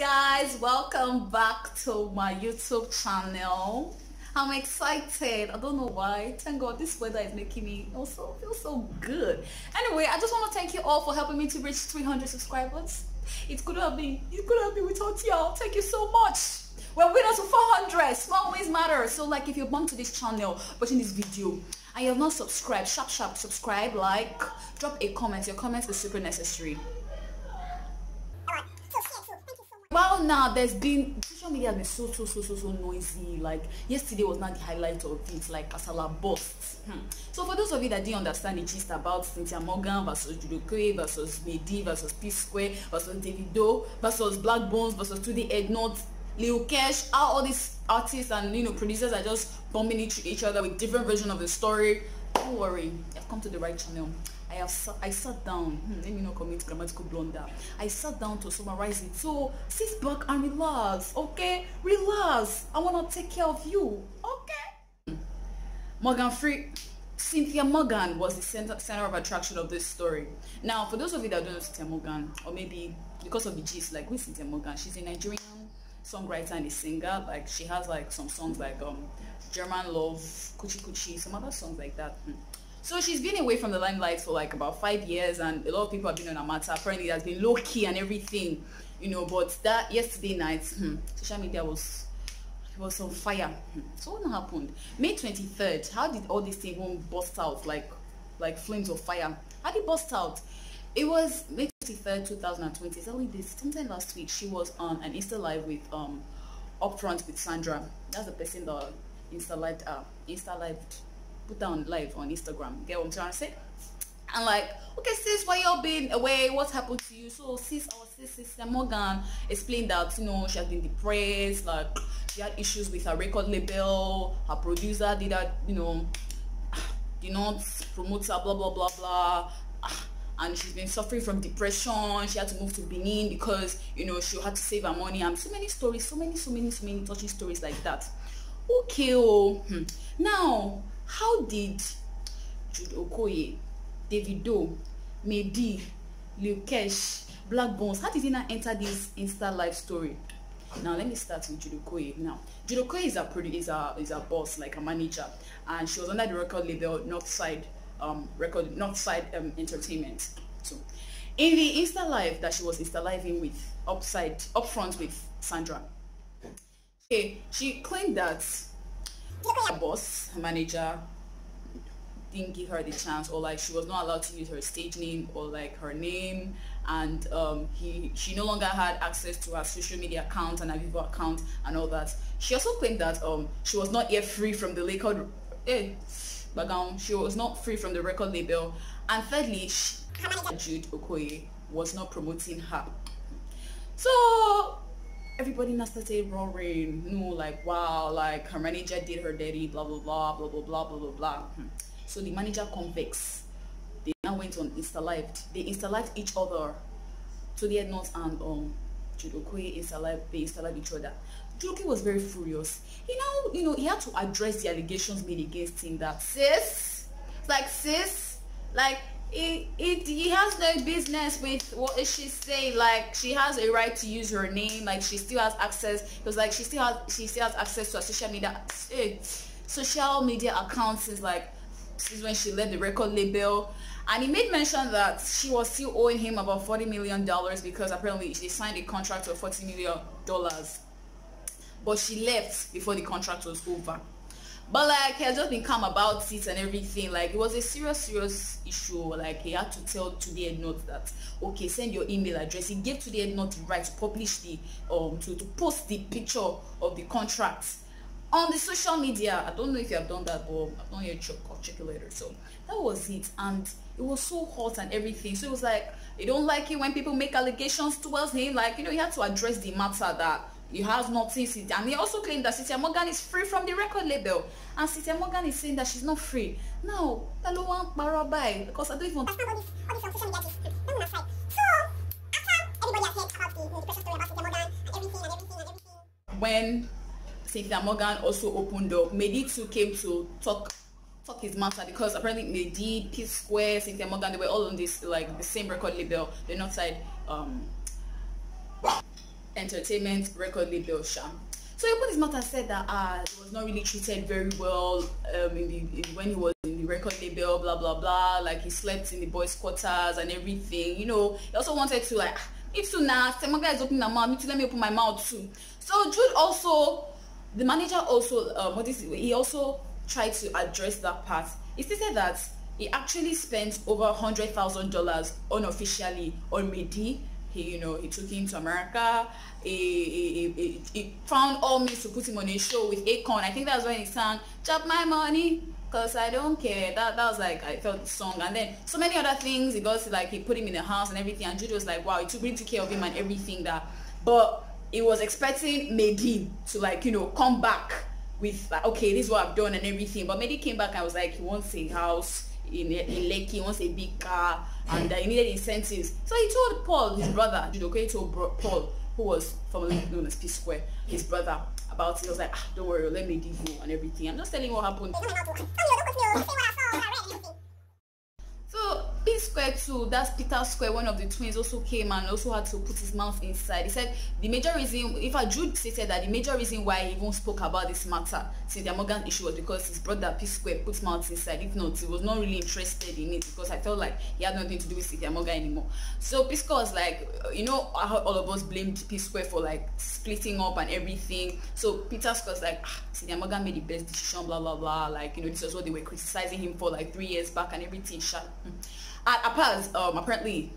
guys welcome back to my youtube channel. I'm excited. I don't know why. Thank god this weather is making me also feel so good. Anyway i just want to thank you all for helping me to reach 300 subscribers. It could have been it could have been without y'all. Thank you so much. We're winners of 400 small wins matter. So like if you're born to this channel watching this video and you have not subscribed sharp sharp subscribe like drop a comment. Your comments is super necessary well now there's been social media has been so so so so so noisy. Like yesterday was not the highlight of it like kasala burst hmm. so for those of you that didn't understand the gist about cynthia morgan versus judokoye versus medi versus p square versus davido versus black bones versus Tunde Ednut lil kesh how all these artists and you know producers are just bombing each, each other with different version of the story. Don't worry i've come to the right channel I have I sat down. Hmm, let me not commit grammatical blunder. I sat down to summarize it. So sit back and relax, okay? Relax. I wanna take care of you, okay? Morgan Free. Cynthia Morgan was the center, center of attraction of this story. Now, for those of you that don't know Cynthia Morgan, or maybe because of the gist, like with Cynthia Morgan, she's a Nigerian songwriter and a singer. Like she has like some songs like um German Love, Kuchi Kuchi, some other songs like that. Hmm. So she's been away from the limelight for like about five years, and a lot of people have been on her matter. Apparently, it has been low key and everything, you know. But that yesterday night, hmm, social media was was on fire. Hmm. So what happened? May twenty third. How did all this thing even burst out like like flames of fire? How did it burst out? It was May twenty third, two thousand and twenty. It's only this sometime last week. She was on an Insta live with um upfront with Sandra. That's the person that Insta live uh Insta live put on live on Instagram. Get what I'm trying to say? And like, okay, sis, why y'all been away? What happened to you? So sis, our sis, Sister Morgan explained that you know she has been depressed, like she had issues with her record label, her producer did that, you know, did not promote her, blah blah blah blah. And she's been suffering from depression. She had to move to Benin because you know she had to save her money. And so many stories, so many, so many, so many touching stories like that. Okay, oh, hmm. now how did Jude Okoye, Davido, May D, Lil Kesh, Blaqbonez, how did he not enter this Insta live story? Now let me start with Jude Okoye. Now Jude Okoye is a is a is a boss, like a manager, and she was under the record label Northside um record Northside um entertainment. So in the Insta live that she was Insta living with upside upfront with Sandra. Okay, she claimed that her boss, her manager, didn't give her the chance or like she was not allowed to use her stage name or like her name and um, he she no longer had access to her social media account and her Vevo account and all that. She also claimed that um, she was not yet free from the record eh, um, she was not free from the record label and thirdly she, Jude Okoye was not promoting her. So everybody now started roaring, you know, like wow, like her manager did her dirty, blah blah blah, blah blah blah blah blah blah. Hmm. So the manager convex, they now went on Insta Live. They Insta Live each other. So they had not and um Jude Okoye Insta Live, they Insta Live each other. Jude Okoye was very furious. He now, you know, he had to address the allegations made against him that sis, like sis, like it, it he has no business with what is she saying like she has a right to use her name like she still has access because like she still has she still has access to her social media eh, social media accounts since like since when she left the record label. And he made mention that she was still owing him about 40 million dollars because apparently she signed a contract for 40 million dollars. But she left before the contract was over but like he had just been calm about it and everything. Like it was a serious serious issue. Like he had to tell Today Tunde Ednut that okay send your email address. He gave Ednut the right to publish the um to, to post the picture of the contract on the social media. I don't know if you have done that but i've not yet check i'll check it later. So that was it. And it was so hot and everything. So it was like he don't like it when people make allegations towards him. Like you know he had to address the matter that he has nothing. And he also claimed that Cynthia Morgan is free from the record label. And Cynthia Morgan is saying that she's not free. Now that want borrow by because I don't even all this, all this on social media let me aside so after everybody heard about the, the precious story about Cynthia Morgan and everything and everything and everything. When Cynthia Morgan also opened up May D too came to talk talk his matter because apparently May D, P Square, Cynthia Morgan, they were all on this like the same record label. They're not side um Entertainment record label Sham. So he put his mouth and said that uh, he was not really treated very well um, in the, in, when he was in the record label, blah blah blah. Like he slept in the boys' quarters and everything. You know, he also wanted to like, if too now, Temoga is opening their mouth, me too, let me open my mouth too. So Jude also, the manager also, um, what is it? He also tried to address that part. He stated that he actually spent over hundred thousand dollars unofficially on May D he you know he took him to america. He, he, he, found all means to put him on a show with akon. I think that's when he sang chop my money because i don't care. That that was like i felt the song. And then so many other things he got to like he put him in the house and everything and judy was like wow he took really care of him and everything that but he was expecting May D to like you know come back with like okay this is what i've done and everything but May D came back and was like he wants a house in, in Lekki, wants a big car, and uh, he needed incentives. So he told Paul, his brother, Judoke told bro- Paul, who was formerly known as P Square, his brother, about it. He was like, ah, don't worry, let me give you and everything. I'm just telling you what happened. Square too, that's Peter Square, one of the twins, also came and also had to put his mouth inside. He said the major reason, if I Jude stated that the major reason why he even spoke about this matter, Cynthia Morgan issue, was because his brother P Square put his mouth inside. If not, he was not really interested in it because I felt like he had nothing to do with Cynthia Morgan anymore. So P Square was like, you know, all of us blamed P Square for like splitting up and everything. So Peter Square was like, ah, Cynthia Morgan made the best decision, blah blah blah. Like, you know, this was what they were criticizing him for like three years back and everything. Shut. At Apaz, um, apparently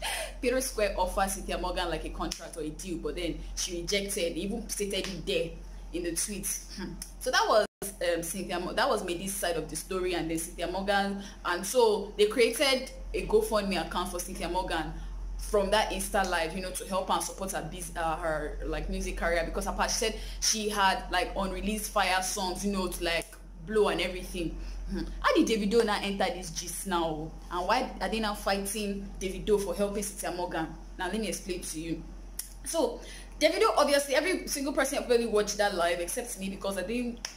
Peter Square offered Cynthia Morgan like a contract or a deal, but then she rejected. Even stated it there in the tweet. Hmm. So that was um, Cynthia. That was May D's side of the story, and then Cynthia Morgan. And so they created a GoFundMe account for Cynthia Morgan from that Insta live, you know, to help and support her biz, uh, her like music career because apart she said she had like unreleased fire songs, you know, to like blow and everything. How did Davido now enter this gist now? And why are they now fighting Davido for helping Cynthia Morgan? Now let me explain to you. So Davido, obviously, every single person probably watched that live except me because I didn't.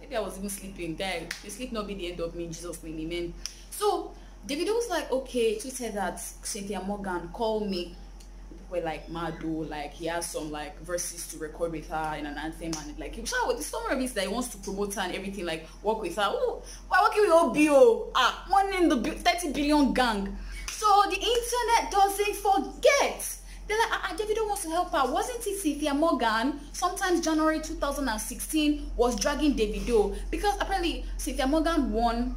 Maybe I was even sleeping. Guy, the sleep not be the end of me. Jesus name, amen. So Davido was like, okay, tweeted that Cynthia Morgan call me were like Mado, like he has some like verses to record with her in an anthem and like shout with some of it that he wants to promote her and everything, like work with her. Oh, why working with OBO? Ah, one in the 30 billion gang. So the internet doesn't forget. They're like, ah, Davido wants to help her. Wasn't it Cynthia Morgan? Sometimes January 2016 was dragging Davido because apparently Cynthia Morgan won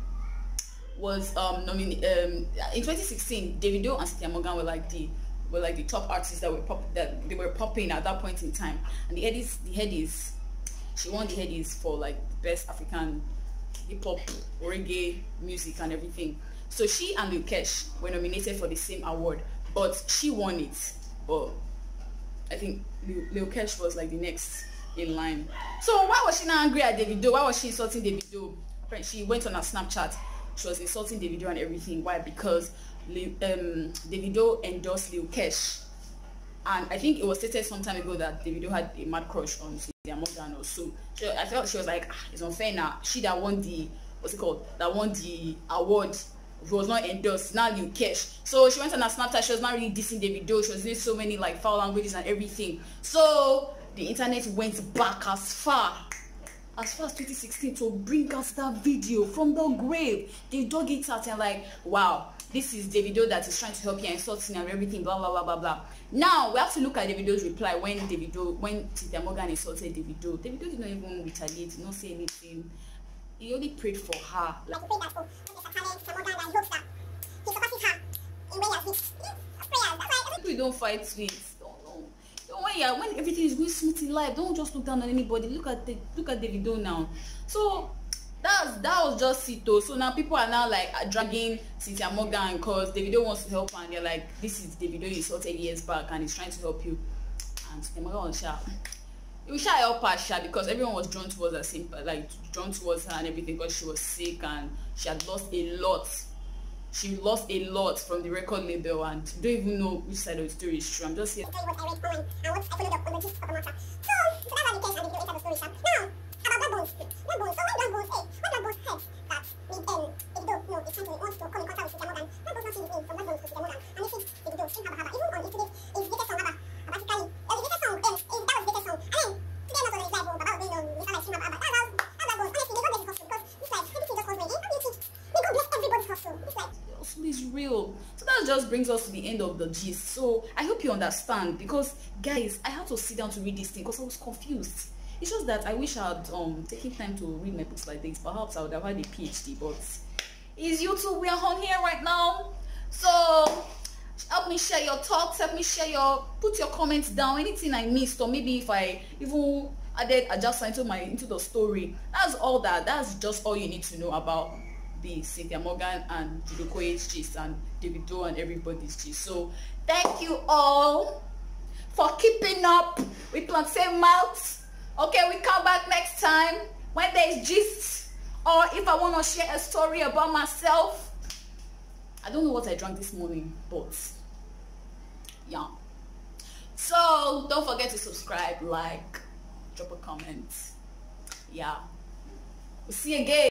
was um nominated um in 2016 Davido and Cynthia Morgan were like the were like the top artists that were pop that they were popping at that point in time. And the Headies, the Headies, she won the Headies for like best African hip hop, reggae music and everything. So she and Lil Kesh were nominated for the same award, but she won it. But I think Lil, Lil Kesh was like the next in line. So why was she not angry at Davido? Why was she insulting Davido? She went on her Snapchat. She was insulting Davido and everything. Why? Because um, Davido endorsed Lil Kesh. And I think it was stated some time ago that Davido had a mad crush on Cynthia Morgan or so. so I felt she was like, ah, it's unfair now. She that won the, what's it called? That won the award She was not endorsed now Lil Kesh. So she went on her Snapchat, she was not really dissing Davido, she was doing so many like foul languages and everything. So the internet went back as far as far as 2016 to bring us that video from the grave. They dug it out and like, wow, this is Davido that is trying to help you and insulting and everything, blah, blah, blah, blah, blah. Now, we have to look at Davido's reply when Davido, when Cynthia Morgan insulted Davido. Davido did not even retaliate, did not say anything. He only prayed for her. Like, People don't fight with. When, yeah, when everything is going smooth in life, don't just look down on anybody. Look at the, look at Davido now. So that's that was just it so now people are now like dragging cynthia morgan because davido wants to help and they're like this is davido you saw 10 years back and he's trying to help you and cynthia morgan we shall help her sha because everyone was drawn towards her same like drawn towards her and everything because she was sick and she had lost a lot she lost a lot from the record label and don't even know which side of the story is true i'm just here. Now, about Bones. Blaqbonez. So when Blaqbonez, hey, when Blaqbonez heard that with um, Davido, no, it's time to wants to come in contact with Cynthia Morgan, Blaqbonez not see his name from Blaqbonez to Cynthia Morgan, and he thinks Davido, Sing Haba Haba, even on YouTube, is the latest song Haba, basically, uh, the latest song, um, just brings us to the end of the gist. So I hope you understand because guys, I had to sit down to read this thing because I was confused. It's just that I wish I had um taken time to read my books like this. Perhaps I would have had a PhD, but it's YouTube. We are on here right now. So help me share your thoughts, help me share your put your comments down, anything I missed, or maybe if I even added adjust into my into the story. That's all that. That's just all you need to know about the Cynthia Morgan and Jude Okoye's gist and Davido and everybody's gist. So thank you all for keeping up with Plantain Mouth. Okay, we come back next time when there's gist or if I want to share a story about myself. I don't know what I drank this morning, but yeah. So don't forget to subscribe, like, drop a comment. Yeah. We'll see you again.